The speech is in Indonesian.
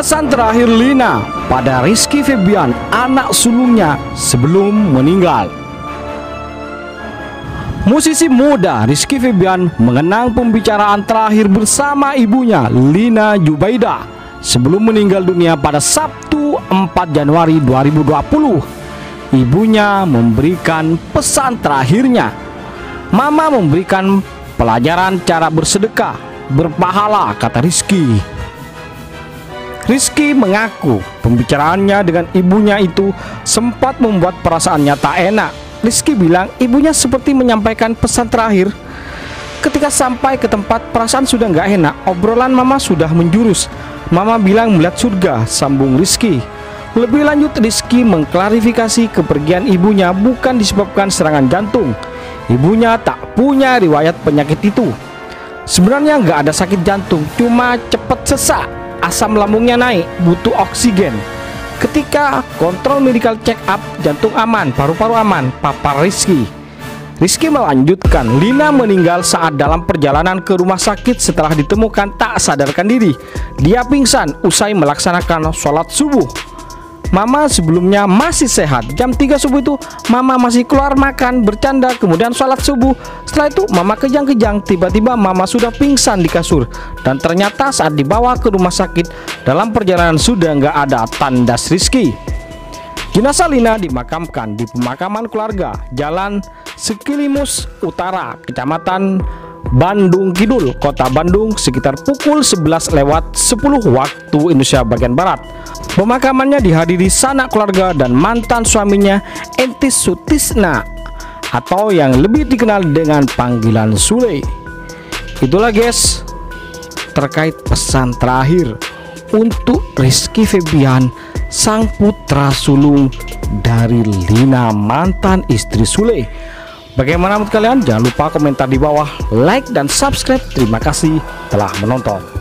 Pesan terakhir Lina pada Rizky Febian, anak sulungnya sebelum meninggal. Musisi muda Rizky Febian mengenang pembicaraan terakhir bersama ibunya Lina Jubaida sebelum meninggal dunia pada Sabtu 4 Januari 2020. Ibunya memberikan pesan terakhirnya. Mama memberikan pelajaran cara bersedekah, berpahala, kata Rizky. Rizky mengaku pembicaraannya dengan ibunya itu sempat membuat perasaannya tak enak. Rizky bilang ibunya seperti menyampaikan pesan terakhir. Ketika sampai ke tempat perasaan sudah nggak enak. Obrolan mama sudah menjurus. Mama bilang melihat surga Sambung Rizky. Lebih lanjut Rizky mengklarifikasi kepergian ibunya bukan disebabkan serangan jantung. Ibunya tak punya riwayat penyakit itu. Sebenarnya nggak ada sakit jantung Cuma cepet sesak Asam lambungnya naik Butuh oksigen Ketika kontrol medical check up, jantung aman, paru-paru aman, papar Rizky. Rizky melanjutkan, Lina meninggal saat dalam perjalanan ke rumah sakit setelah ditemukan tak sadarkan diri. Dia pingsan usai melaksanakan sholat subuh. Mama sebelumnya masih sehat. Jam 3 subuh itu Mama masih keluar makan Bercanda Kemudian sholat subuh. Setelah itu Mama kejang-kejang. Tiba-tiba Mama sudah pingsan di kasur. Dan ternyata saat dibawa ke rumah sakit Dalam perjalanan sudah nggak ada tandas Rizky. Jenazah Lina dimakamkan di pemakaman keluarga Jalan Sekilimus Utara Kecamatan Bandung Kidul, Kota Bandung sekitar pukul 11 lewat 10 waktu Indonesia bagian Barat. Pemakamannya dihadiri sanak keluarga dan mantan suaminya Entis Sutisna atau yang lebih dikenal dengan panggilan Sule. Itulah guys terkait pesan terakhir untuk Rizky Febian sang putra sulung dari Lina mantan istri Sule. Bagaimana menurut kalian? Jangan lupa komentar di bawah, like dan subscribe. Terima kasih telah menonton.